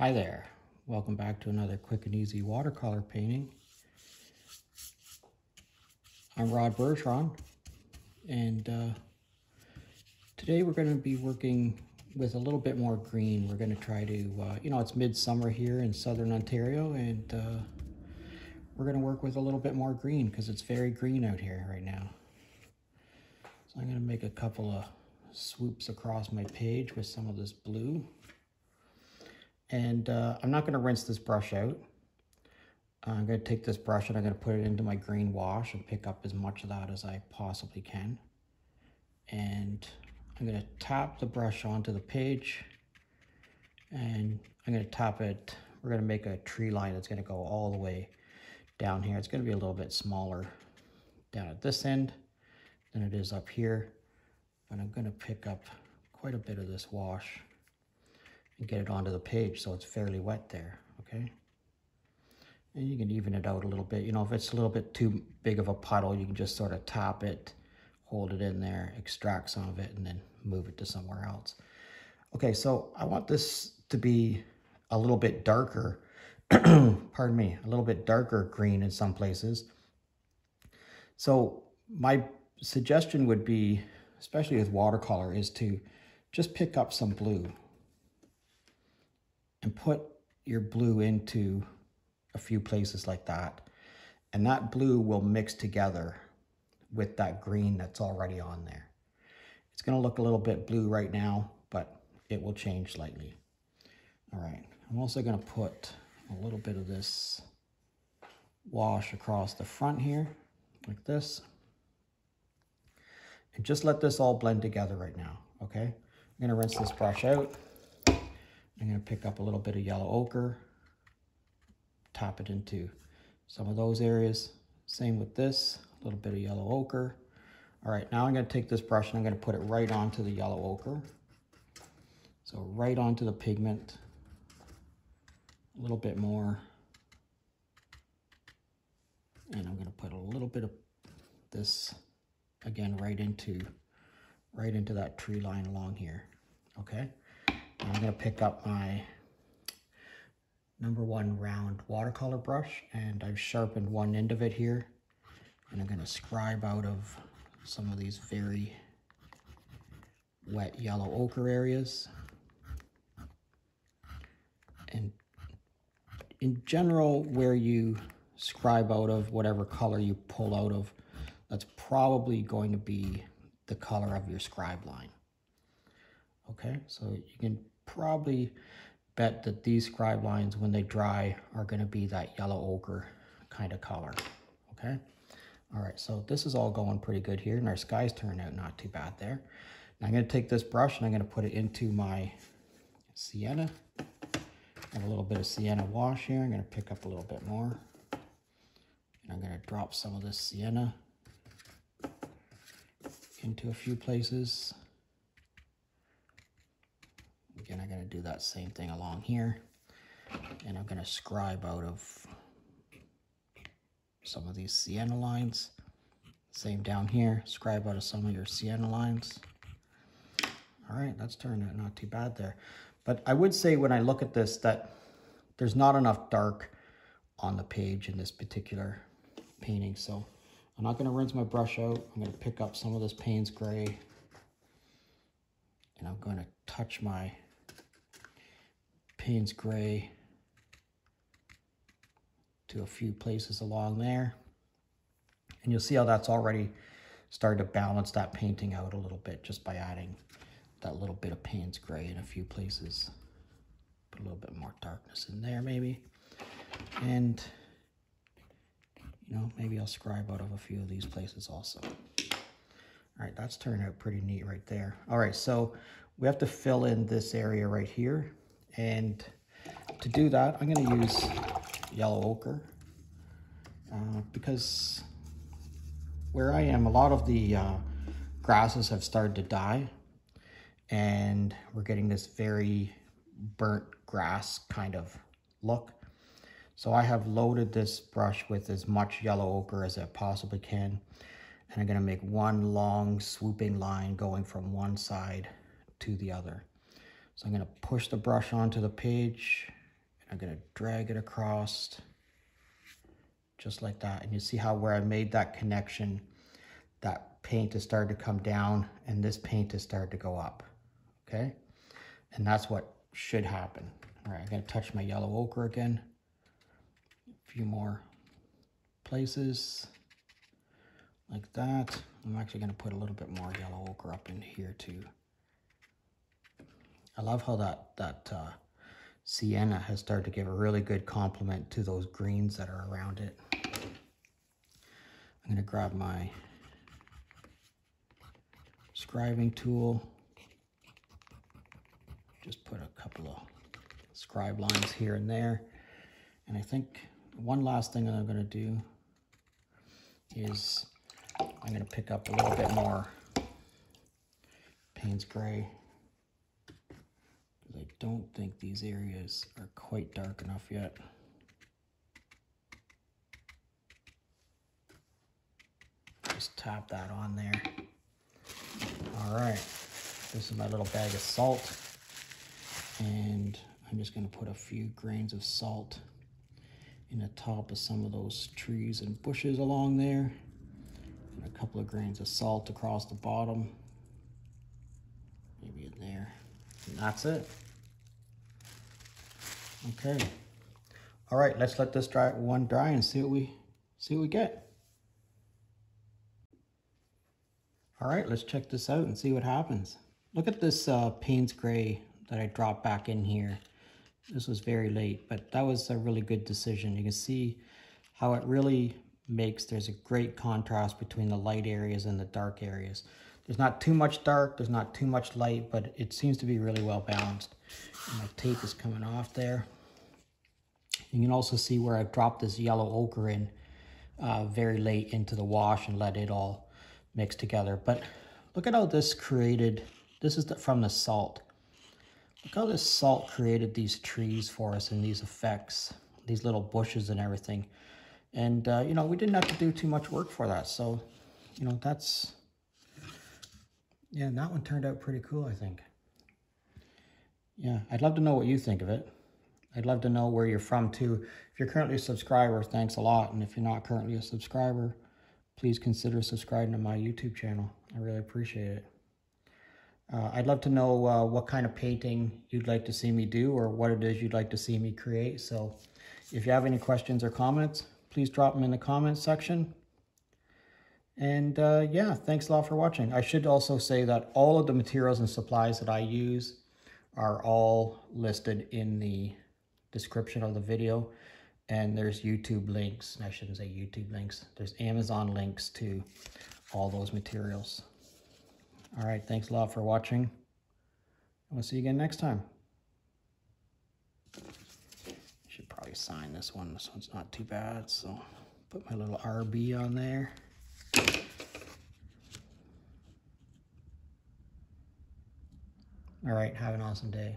Hi there. Welcome back to another quick and easy watercolor painting. I'm Rod Bergeron and uh, today we're going to be working with a little bit more green. We're going to try to, uh, you know, it's midsummer here in southern Ontario and uh, we're going to work with a little bit more green because it's very green out here right now. So I'm going to make a couple of swoops across my page with some of this blue. And uh, I'm not going to rinse this brush out. I'm going to take this brush and I'm going to put it into my green wash and pick up as much of that as I possibly can. And I'm going to tap the brush onto the page and I'm going to tap it. We're going to make a tree line that's going to go all the way down here. It's going to be a little bit smaller down at this end than it is up here. But I'm going to pick up quite a bit of this wash and get it onto the page so it's fairly wet there, okay? And you can even it out a little bit. You know, if it's a little bit too big of a puddle, you can just sort of tap it, hold it in there, extract some of it, and then move it to somewhere else. Okay, so I want this to be a little bit darker, pardon me, a little bit darker green in some places. So my suggestion would be, especially with watercolor, is to just pick up some blue and put your blue into a few places like that. And that blue will mix together with that green that's already on there. It's gonna look a little bit blue right now, but it will change slightly. All right, I'm also gonna put a little bit of this wash across the front here, like this. And just let this all blend together right now, okay? I'm gonna rinse this brush out. I'm going to pick up a little bit of yellow ochre, tap it into some of those areas. Same with this, a little bit of yellow ochre. All right, now I'm going to take this brush and I'm going to put it right onto the yellow ochre. So right onto the pigment, a little bit more. And I'm going to put a little bit of this again right into right into that tree line along here. Okay. I'm going to pick up my number one round watercolor brush and I've sharpened one end of it here and I'm going to scribe out of some of these very wet yellow ochre areas. And in general, where you scribe out of whatever color you pull out of, that's probably going to be the color of your scribe line. Okay, so you can probably bet that these scribe lines, when they dry, are going to be that yellow ochre kind of color. Okay. All right, so this is all going pretty good here, and our skies turned out not too bad there. Now I'm going to take this brush and I'm going to put it into my sienna. Have a little bit of sienna wash here. I'm going to pick up a little bit more. And I'm going to drop some of this sienna into a few places. Again, I'm going to do that same thing along here. And I'm going to scribe out of some of these sienna lines. Same down here, scribe out of some of your sienna lines. All right, that's turned out not too bad there. But I would say when I look at this that there's not enough dark on the page in this particular painting. So I'm not going to rinse my brush out. I'm going to pick up some of this Payne's Gray and I'm going to touch my Payne's Gray to a few places along there. And you'll see how that's already started to balance that painting out a little bit just by adding that little bit of Payne's Gray in a few places. Put a little bit more darkness in there maybe. And, you know, maybe I'll scribe out of a few of these places also. All right, that's turned out pretty neat right there. All right, so we have to fill in this area right here. And to do that, I'm going to use yellow ochre uh, because where I am, a lot of the uh, grasses have started to die and we're getting this very burnt grass kind of look. So I have loaded this brush with as much yellow ochre as I possibly can. And I'm gonna make one long swooping line going from one side to the other. So I'm going to push the brush onto the page and I'm gonna drag it across just like that. And you see how where I made that connection, that paint has started to come down and this paint has started to go up, okay? And that's what should happen. All right, I'm gonna touch my yellow ochre again. A few more places like that. I'm actually gonna put a little bit more yellow ochre up in here too. I love how that, that uh, sienna has started to give a really good complement to those greens that are around it. I'm going to grab my scribing tool. Just put a couple of scribe lines here and there. And I think one last thing that I'm going to do is I'm going to pick up a little bit more Payne's Gray don't think these areas are quite dark enough yet. Just tap that on there. All right, this is my little bag of salt. And I'm just gonna put a few grains of salt in the top of some of those trees and bushes along there. And a couple of grains of salt across the bottom. Maybe in there. And that's it. Okay. All right, let's let this dry one dry and see what we see what we get. All right, let's check this out and see what happens. Look at this uh, Payne's Gray that I dropped back in here. This was very late, but that was a really good decision. You can see how it really makes, there's a great contrast between the light areas and the dark areas. There's not too much dark, there's not too much light, but it seems to be really well balanced. And my tape is coming off there. You can also see where I've dropped this yellow ochre in uh, very late into the wash and let it all mix together. But look at how this created, this is the, from the salt. Look how this salt created these trees for us and these effects, these little bushes and everything. And, uh, you know, we didn't have to do too much work for that. So, you know, that's, yeah, and that one turned out pretty cool, I think. Yeah, I'd love to know what you think of it. I'd love to know where you're from too. If you're currently a subscriber, thanks a lot. And if you're not currently a subscriber, please consider subscribing to my YouTube channel. I really appreciate it. Uh, I'd love to know uh, what kind of painting you'd like to see me do or what it is you'd like to see me create. So if you have any questions or comments, please drop them in the comments section. And uh, yeah, thanks a lot for watching. I should also say that all of the materials and supplies that I use are all listed in the description of the video. And there's YouTube links. I shouldn't say YouTube links. There's Amazon links to all those materials. All right, thanks a lot for watching. We'll see you again next time. Should probably sign this one. This one's not too bad, so put my little RB on there. All right, have an awesome day.